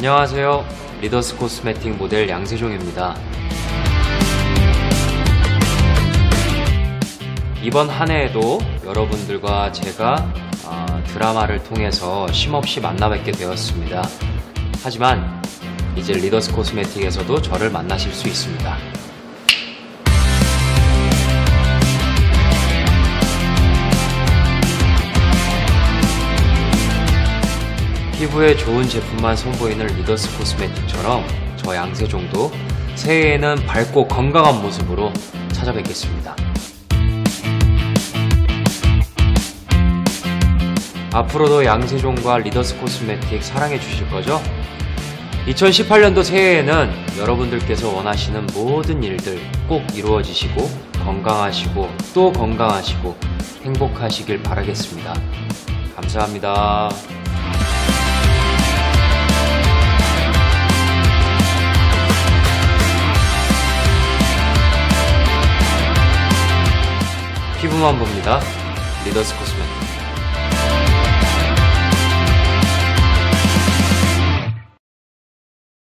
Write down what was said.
안녕하세요. 리더스 코스메틱 모델 양세종입니다. 이번 한 해에도 여러분들과 제가 어, 드라마를 통해서 쉼없이 만나 뵙게 되었습니다. 하지만 이제 리더스 코스메틱에서도 저를 만나실 수 있습니다. 피부에 좋은 제품만 선보이는 리더스 코스메틱처럼 저 양세종도 새해에는 밝고 건강한 모습으로 찾아뵙겠습니다. 앞으로도 양세종과 리더스 코스메틱 사랑해 주실 거죠? 2018년도 새해에는 여러분들께서 원하시는 모든 일들 꼭 이루어지시고 건강하시고 또 건강하시고 행복하시길 바라겠습니다. 감사합니다. 피부만 봅니다. 리더스 코스메틱.